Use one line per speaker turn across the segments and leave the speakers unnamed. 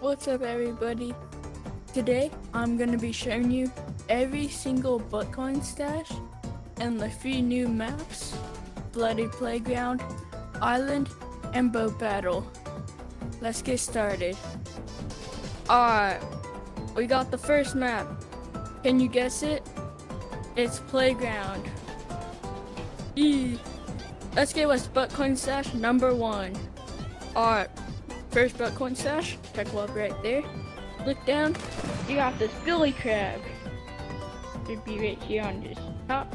What's up everybody? Today I'm gonna be showing you every single butt coin stash and the three new maps, Bloody Playground, Island, and Boat Battle. Let's get started. Alright, we got the first map. Can you guess it? It's Playground. E. Let's get what's butt coin stash number one. Alright, first butt coin stash, check up right there. Look down, you got this Billy Crab. Should be right here on this top.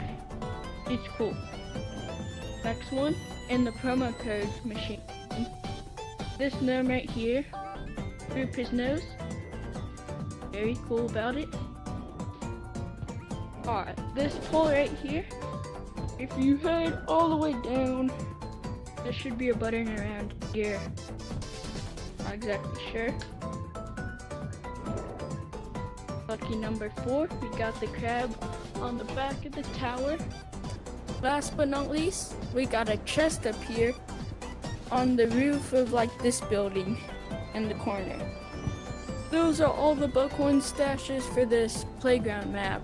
It's cool. Next one, in the promo code machine. This gnome right here, group his nose. Very cool about it. Alright, this pole right here, if you head all the way down, there should be a button around here. Not exactly sure. Lucky number four, we got the crab on the back of the tower. Last but not least, we got a chest up here on the roof of like this building in the corner. Those are all the butt coin stashes for this playground map.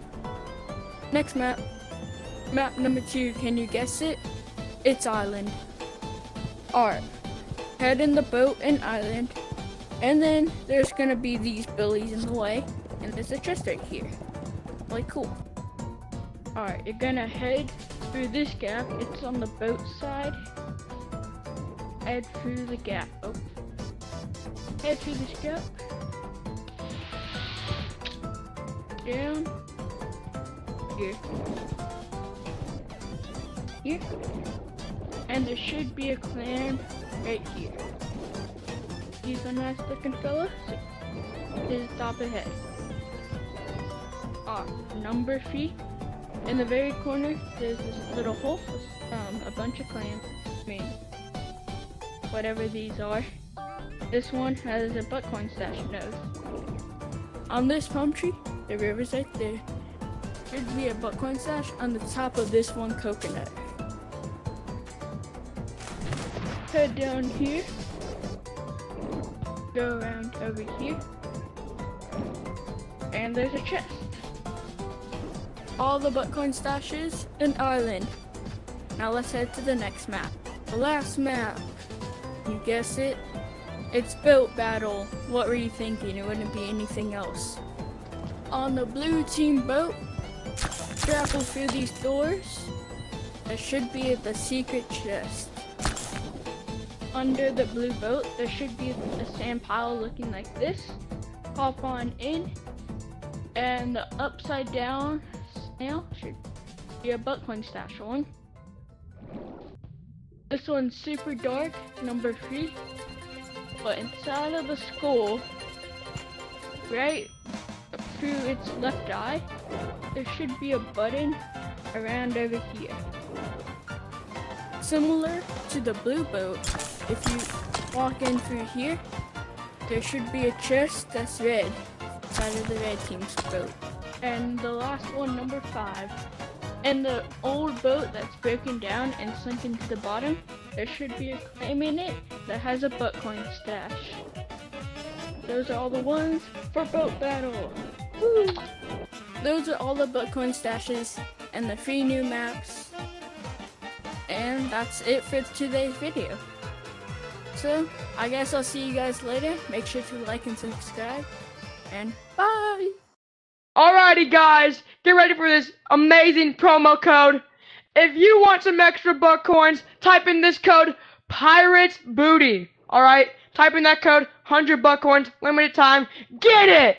Next map. Map number two, can you guess it? It's Island. Alright. Head in the boat and island. And then there's gonna be these billies in the way. And there's a chest right here. Like cool. Alright, you're gonna head through this gap. It's on the boat side. Head through the gap. Oh. Head through this gap. Down. Here. Here. And there should be a clam right here. He's a nice looking fella. His top ahead. Ah, number three. In the very corner, there's this little hole with um, a bunch of clams. I mean, whatever these are. This one has a butt coin stash nose. On this palm tree, the river's right there. There'd be a butt coin stash on the top of this one coconut. Head down here. Go around over here. And there's a chest. All the butt coin stashes in Island. Now let's head to the next map. The last map. You guess it? It's Boat Battle. What were you thinking? It wouldn't be anything else. On the blue team boat, travel through these doors. There should be the secret chest. Under the blue boat, there should be a sand pile looking like this. Hop on in, and the upside down snail should be a butt coin stash one. This one's super dark, number three. But inside of the skull, right through its left eye, there should be a button around over here. Similar to the blue boat, if you walk in through here, there should be a chest that's red, side of the red team's boat. And the last one, number five, and the old boat that's broken down and sunk into the bottom, there should be a claim in it that has a butt coin stash. Those are all the ones for Boat Battle. Woo. Those are all the butt coin stashes and the three new maps. That's it for today's video. So, I guess I'll see you guys later. Make sure to like and subscribe. And bye!
Alrighty, guys, get ready for this amazing promo code. If you want some extra buck coins, type in this code Pirates Booty. Alright? Type in that code, 100 buck coins, limited time. Get it!